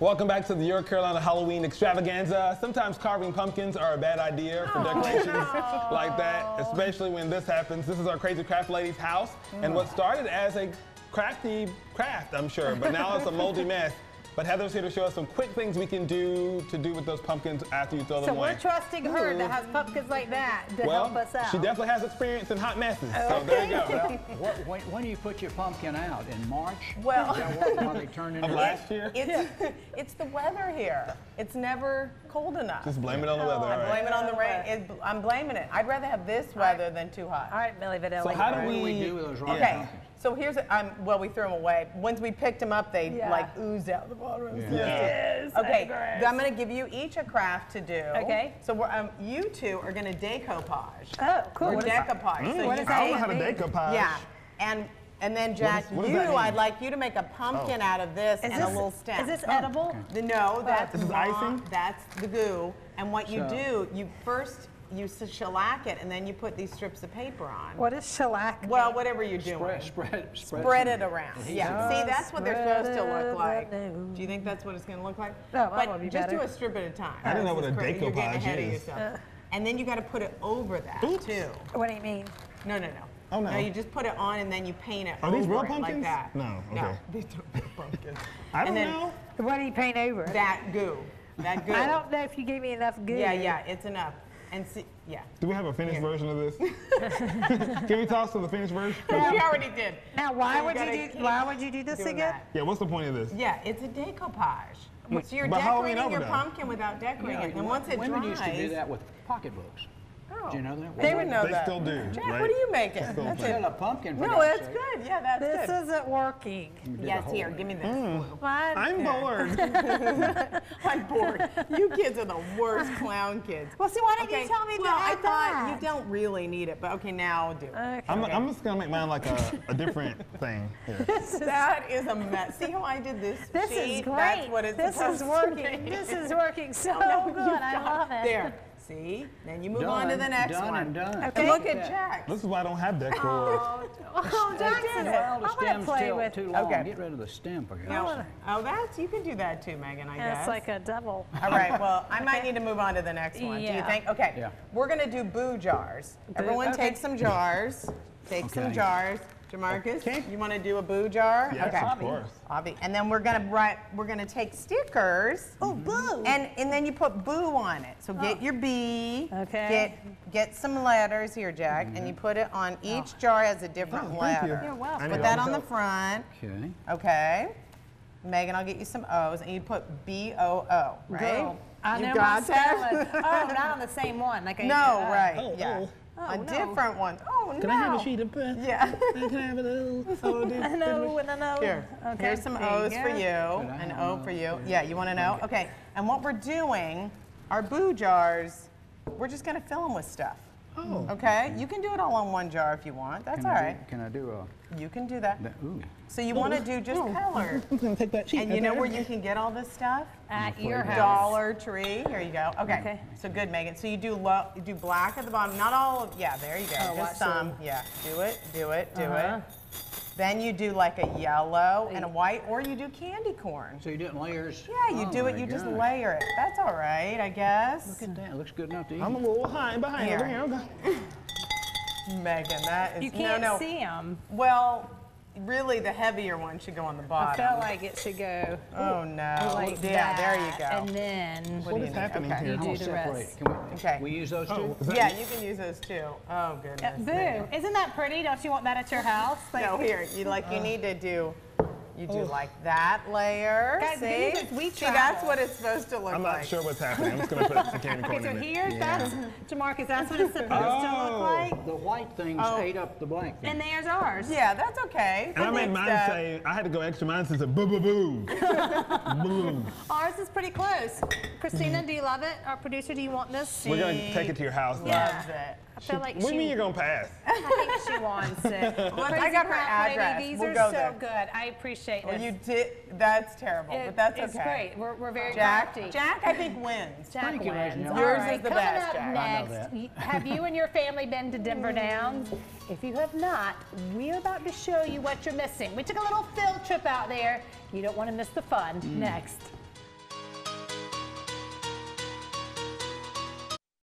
Welcome back to the Your Carolina Halloween extravaganza. Sometimes carving pumpkins are a bad idea for oh. decorations like that, especially when this happens. This is our Crazy Craft Lady's house, and mm. what started as a crafty craft, I'm sure, but now it's a moldy mess. But Heather's here to show us some quick things we can do to do with those pumpkins after you throw So them we're trusting her that has pumpkins like that to well, help us out. she definitely has experience in hot messes, so there you go. What, when, when do you put your pumpkin out? In March? Well- Is what, they turn into Of last year, It's, it's the weather here. It's never cold enough. just blame it on the oh, weather. all I right. blame it on the rain. It, I'm blaming it. I'd rather have this weather than too hot. All right, Milli Vanilli. So how do What do we we- do with those rotten Okay, pumpkins? So here's, a, um, well, we threw them away. Once we picked them up, they Yeah. like oozed out the bottom. Yes, Okay, gross. I'm gonna give you each a craft to do. Okay. So we're, um, you two are gonna decoupage. Oh, cool. Or What is that? decoupage. So what you is I don't know how to mean? decoupage. Yeah, and and then Jack, what does you, that mean? I'd like you to make a pumpkin out of this Is and this, a little stem. Is this edible? The, no, that's This is raw- icing? That's the goo. And what you So- do, you first you s- shellac it, and then you put these strips of paper on. What is shellac? Well, whatever you're doing. Spread, spread, spread. Spread it around. adhesive. Yeah. See, that's what they're supposed to look like. Do you think that's what it's going to look like? No, that but would be just better. do a strip at a time. I didn't know This what is a great. You're getting decoupage ahead of is. yourself. And then you got to put it over that too. What do you mean? No, no, no. Oh, no. No, you just put it on and then you paint it Are these over real it pumpkins? like that. No, No, these are real pumpkins. I don't and know. What do you paint over? That goo. That goo. I don't know if you gave me enough goo. Yeah, yeah, it's enough. And see, yeah. Do we have a finished Here. version of this? Can we toss to the finished version? We already did. Now, why So would you do? Why would you do this again? that. Yeah, what's the point of this? Yeah, it's a decoupage. So you're But decorating your overdone. pumpkin without decorating Yeah, it. And once it women dries, used to do that with pocketbooks. Oh. Do you know that? They would know that. They that. still do, Jack, right? what are you making? That's it. Sell a pumpkin for No, God's that's sake. good. Yeah, that's This good. This isn't working. Yes, here, give me thing. this. Hmm. Mine. I'm bored. I'm bored. You kids are the worst clown kids. Well, see, why didn't you tell me to well, I thought that? you don't really need it, but okay, now I'll do it. Okay. I'm, I'm just gonna make mine like a, a different thing. Here. That is a mess. See how I did this This sheet? is great. That's what it's this supposed is to working. be. This is working so oh, No, good. I love it. There. See? Then you move on to the next done one. and done. And Okay. look at Jack. This is why I don't have decor. Oh, oh Jackson, did it. I Well, the want to stem's play still with. too oh, long. Okay. Get rid of the stem for God's No. sake. Oh, oh that's you can do that too, Megan. I Yeah, guess. It's like a devil. All right. Well, I might need to move on to the next one. Do you think? Okay. Yeah. We're gonna do boo jars. Everyone okay. take some jars. Take some jars. Jamarcus, Okay. you want to do a boo jar? Yes, okay. of course. Avi. And then we're gonna write. We're gonna take stickers. Oh, boo. And and then you put boo on it. So get your B. Okay. Get get some letters here, Jack, and you put it on each jar has a different Oh, thank you. letter. You're welcome. Put that on the front. Okay. Okay. Megan, I'll get you some O's, and you put B O O, right? Girl, I You know got my that? oh, not on the same one. Like I No, uh, right. Oh, yeah. Oh. a no. different one. Oh no. Can I have a sheet of pen? Yeah. Can I have a little? Oh, this- I know, and I know. Here. Okay. Here's some there O's you for you, an O for you. for Yeah, you want to know? Okay. And what we're doing, our boo jars, we're just gonna fill them with stuff. Oh. Okay. You can do it all in one jar if you want. That's Can all I. Do, can I do a? You can do that. that- Ooh. So you want to do just color. I'm gonna take that sheet. And you know there. where you can get all this stuff? At your house. Dollar Tree. Here you go. Okay. Okay. So good, Megan. So you do low, you do black at the bottom. Not all of. Yeah, there you go. Oh, Just some. Yeah. Do it. Do it. Do Uh-huh. it. Then you do like a yellow and a white, or you do candy corn. So you do it in layers? Yeah, you Oh do it. my You just layer it. That's all right, I guess. Look at that. Looks good enough to eat. I'm a little behind, behind Here. over here. Okay. Megan, that is You can't no, no. see them. Well, really, the heavier one should go on the bottom. I felt like it should go Oh no. like yeah, that. there you go. And then What What do is you need? happening Okay. here? You do gonna the separate rest. Can we, Okay. we use those Oh, two? is that- yeah, you can use those too. Oh goodness. There you Boo! Isn't that pretty? Don't you want that at your house? Like, No, here, you like Uh. you need to do you do oh. like that layer. Guys, see? we see, that's what it's supposed to look I'm like. not sure what's happening. I'm just gonna put some candy Okay, corn so in it. here's that's Jamarcus. That's what it's supposed to Oh. look like. The white things Oh. ate up the black things. And there's ours. Yeah, that's okay. And I The made mine step- say, I had to go extra. Mine says a boo boo boo. boo. Ours is pretty close. Christina, do you love it? Our producer, do you want this? We're gonna take it to your house. though. Yeah. Loves it. I feel like What do you she. mean you're gonna pass? I think she wants it. I got her Craft Lady, address. These We'll are go so there. good. I appreciate Well, you did. That's terrible, It- but that's it's okay. great. We're, we're very Jack, crafty. Jack, I think wins. Jack Thank wins. Leslie. Yours right, is the coming best, up Jack. Next, have you and your family been to Denver Downs? If you have not, we're about to show you what you're missing. We took a little field trip out there. You don't want to miss the fun. Next.